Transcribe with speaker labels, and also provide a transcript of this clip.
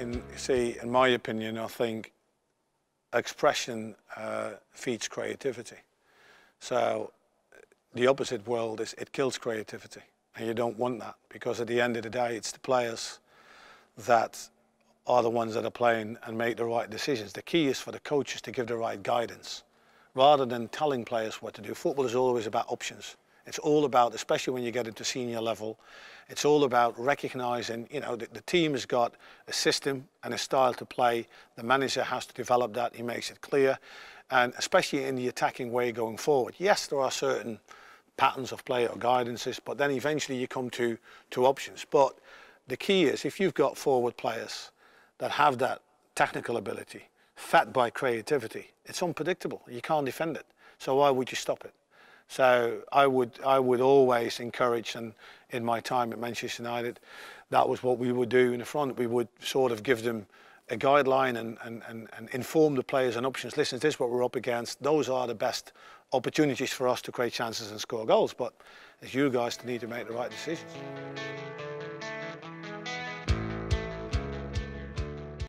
Speaker 1: in, see, in my opinion, I think expression uh, feeds creativity. So the opposite world is it kills creativity. And you don't want that because at the end of the day, it's the players that are the ones that are playing and make the right decisions. The key is for the coaches to give the right guidance rather than telling players what to do. Football is always about options. It's all about, especially when you get into senior level, it's all about recognizing, you know, the, the team has got a system and a style to play. The manager has to develop that. He makes it clear. And especially in the attacking way going forward. Yes, there are certain patterns of play or guidances, but then eventually you come to, to options. But the key is if you've got forward players that have that technical ability, fed by creativity, it's unpredictable. You can't defend it. So why would you stop it? So I would, I would always encourage, and in my time at Manchester United, that was what we would do in the front. We would sort of give them a guideline and, and, and, and inform the players on options. Listen, this is what we're up against. Those are the best opportunities for us to create chances and score goals. But it's you guys that need to make the right decisions.